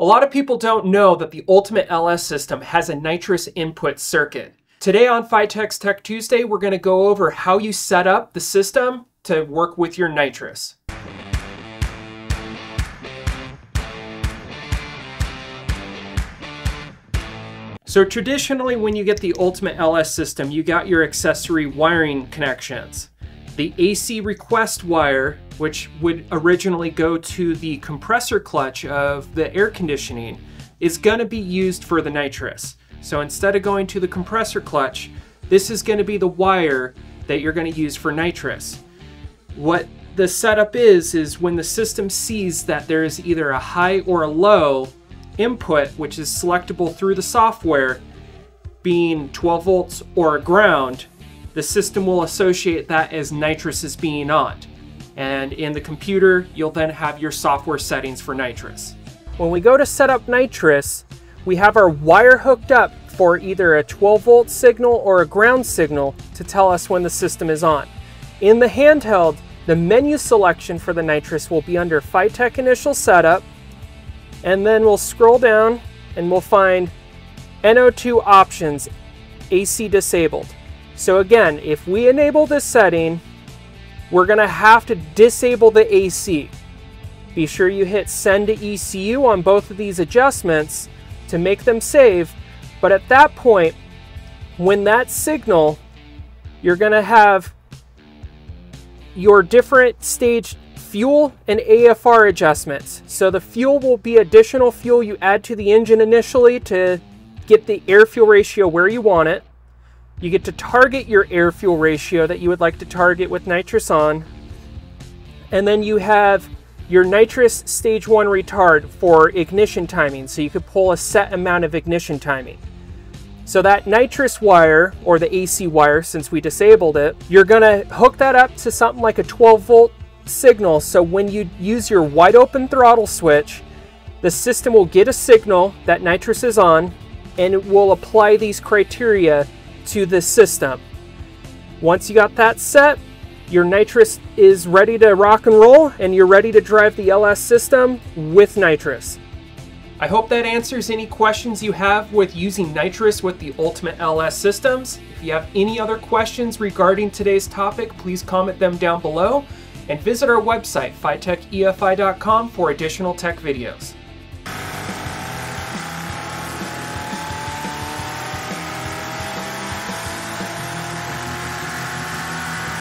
A lot of people don't know that the Ultimate LS system has a nitrous input circuit. Today on FiTech's Tech Tuesday, we're going to go over how you set up the system to work with your nitrous. So traditionally when you get the Ultimate LS system, you got your accessory wiring connections. The AC request wire, which would originally go to the compressor clutch of the air conditioning, is going to be used for the nitrous. So instead of going to the compressor clutch, this is going to be the wire that you're going to use for nitrous. What the setup is, is when the system sees that there is either a high or a low input, which is selectable through the software, being 12 volts or a ground, the system will associate that as nitrous is being on. And in the computer, you'll then have your software settings for nitrous. When we go to set up nitrous, we have our wire hooked up for either a 12 volt signal or a ground signal to tell us when the system is on. In the handheld, the menu selection for the nitrous will be under FiTech Initial Setup, and then we'll scroll down and we'll find NO2 options AC disabled. So again, if we enable this setting, we're gonna have to disable the AC. Be sure you hit send to ECU on both of these adjustments to make them save. But at that point, when that signal, you're gonna have your different stage fuel and AFR adjustments. So the fuel will be additional fuel you add to the engine initially to get the air fuel ratio where you want it. You get to target your air fuel ratio that you would like to target with nitrous on. And then you have your nitrous stage one retard for ignition timing. So you could pull a set amount of ignition timing. So that nitrous wire, or the AC wire since we disabled it, you're gonna hook that up to something like a 12 volt signal. So when you use your wide open throttle switch, the system will get a signal that nitrous is on and it will apply these criteria to the system. Once you got that set, your nitrous is ready to rock and roll and you're ready to drive the LS system with nitrous. I hope that answers any questions you have with using nitrous with the Ultimate LS systems. If you have any other questions regarding today's topic, please comment them down below and visit our website, fitechefi.com for additional tech videos.